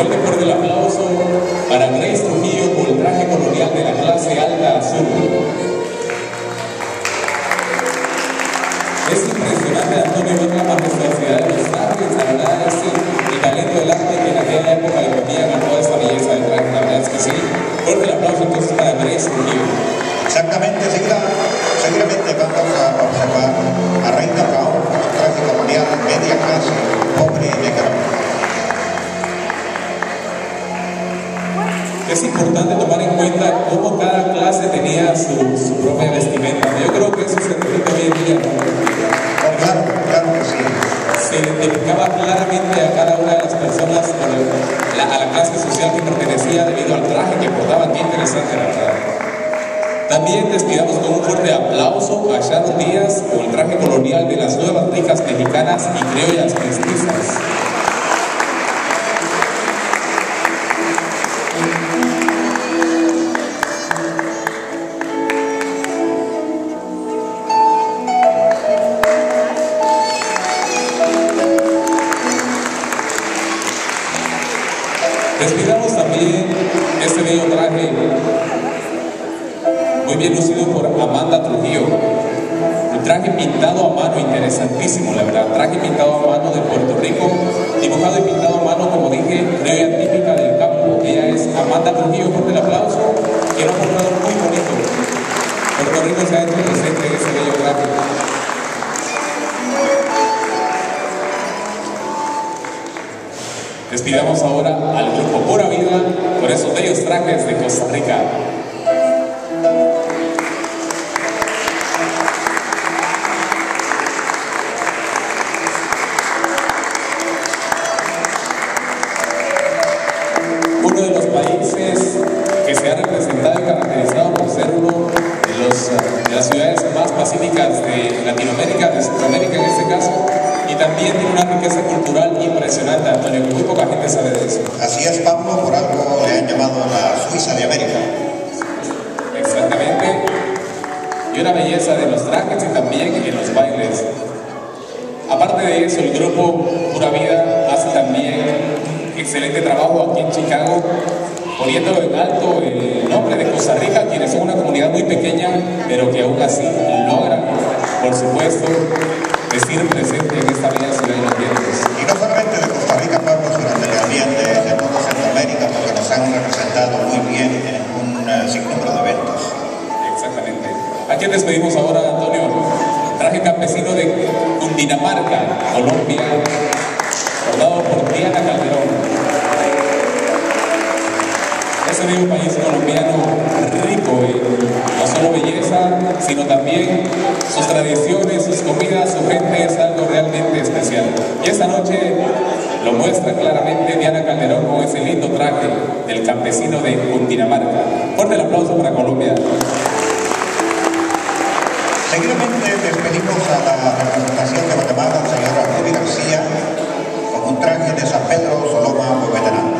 Fuerte el aplauso para Grace Trujillo por el traje colonial de la clase alta azul. Es impresionante, Antonio, ver la majestuosidad de los trajes, la verdad es el talento del arte que en aquella época le ponían a toda esta belleza del traje, la verdad es que sí. Fuerte el aplauso entonces para Grace Trujillo. Exactamente, seguida, seguidamente vamos a observar importante tomar en cuenta cómo cada clase tenía su, su propia vestimenta. Yo creo que eso se repite hoy en día. claro, claro que sí. Se identificaba claramente a cada una de las personas por la- a la clase social que pertenecía debido al traje que portaban. Qué interesante, la verdad. También despidamos con un fuerte aplauso a Sharon Díaz con el traje colonial de las nuevas ricas mexicanas y criollas mestizas. Despidamos también este bello traje, muy bien lucido por Amanda Trujillo. Un traje pintado a mano, interesantísimo, la verdad. Traje pintado a mano de Puerto Rico, dibujado y pintado a mano, como dije, criolla típica del campo. Ella es Amanda Trujillo, fuerte el aplauso, que lo ha portado muy bonito. Puerto Rico se ha hecho presente en ese bello traje. Despidamos ahora al grupo Pura Vida por esos bellos trajes de Costa Rica. Uno de los países que se ha representado y caracterizado por ser uno de, de las ciudades más pacíficas de Latinoamérica, de Centroamérica en este caso, y también tiene una riqueza cultural impresionante, Antonio, que muy poca gente sabe de eso. Así es, Pablo, por algo le han llamado la Suiza de América. Exactamente. Y una belleza de los trajes y también en los bailes. Aparte de eso, el grupo Pura Vida hace también excelente trabajo aquí en Chicago, poniendo en alto el nombre de Costa Rica, quienes son una comunidad muy pequeña, pero que aún así logran, por supuesto, decir presente Exactamente. ¿A quién despedimos ahora, Antonio? Traje campesino de Cundinamarca, Colombia, bordado por Diana Calderón. Ese bello país colombiano rico en no solo belleza, sino también sus tradiciones, sus comidas, su gente es algo realmente especial. Y esta noche lo muestra claramente Diana Calderón con ese lindo traje del campesino de Cundinamarca. Fuerte el aplauso para Colombia. Seguidamente despedimos a la representación de Guatemala, señora Ruby García, con un traje de San Pedro Soloma Huehuetenango.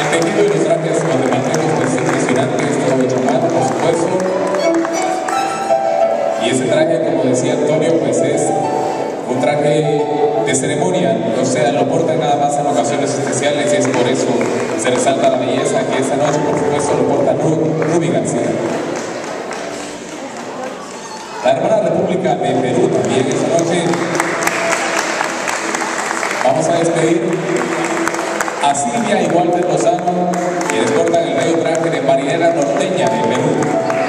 El tejido de los trajes guatemaltecos pues, es impresionante, es todo hecho mano, por supuesto. Y ese traje, como decía Antonio, pues es un traje ceremonia, o sea, lo portan nada más en ocasiones especiales y es por eso se resalta la belleza que esta noche, por supuesto, lo porta Ru- Ruby García. La hermana República de Perú también esta noche. Vamos a despedir a Silvia y Walter Lozano, quienes portan el bello traje de marinera norteña de Perú.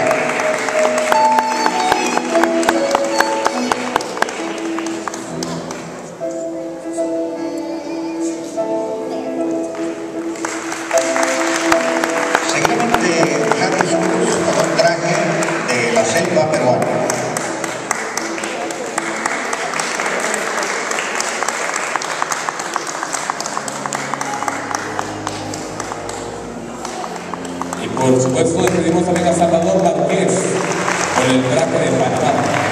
Por supuesto despedimos también a Salvador Marqués con el traje de Panamá.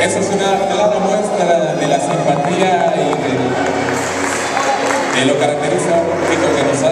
Esa es una clara muestra de la simpatía y de, de lo característico que nos hace.